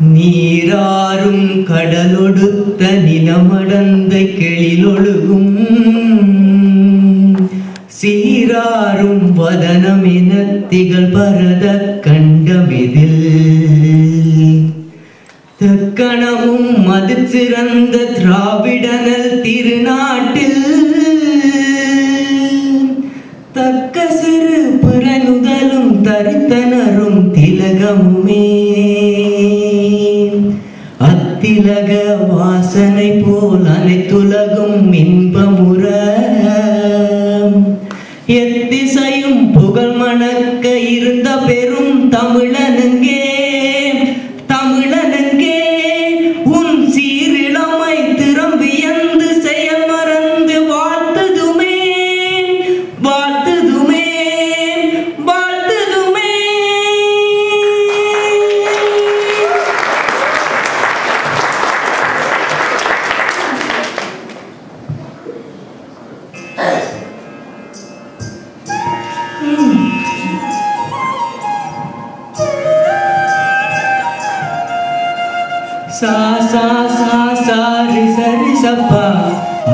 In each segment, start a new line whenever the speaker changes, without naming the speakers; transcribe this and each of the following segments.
நீராறும் கடலொடுத்த நிலமடந்த கெளிலொழுகும் சீராறும் வதனமென திகழ் பரத கண்டமிதில். தக்கணமும் மது சிறந்த திராவிடனல் திருநாட்டில். தக்க சிறு புறனுதலும் தரித்தனரும் திலகமுமே. திலக வாசனை போல் அனைத்துலகும் இன்பமுற எத்திசையும் புகழ் மணக்க இருந்த பெரும் தமிழனுங்கே சா சா சா சா ரி சரி சப்பா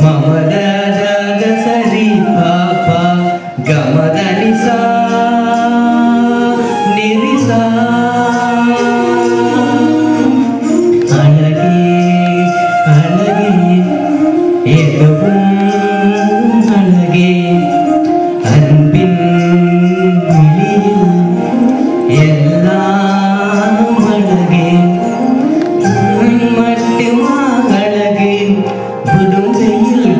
மம த த த சரி பா பா கம த ரி சா நிரி சா அழகே அழகே ஏதோ singing